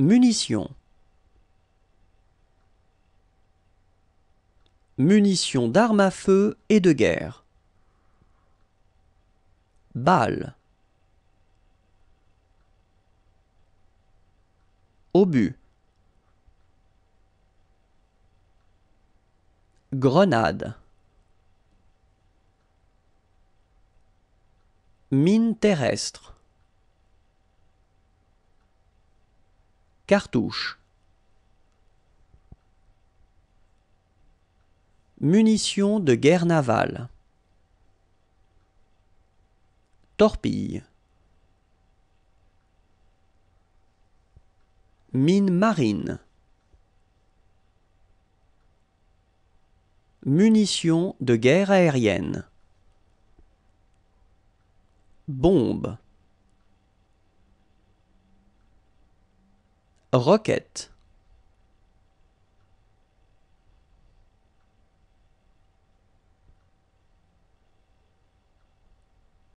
Munitions. Munitions d'armes à feu et de guerre. Balles. Obus. Grenade. Mine terrestre. Cartouche. Munitions de guerre navale. Torpille. Mine marine. Munitions de guerre aérienne. Bombe. Roquette.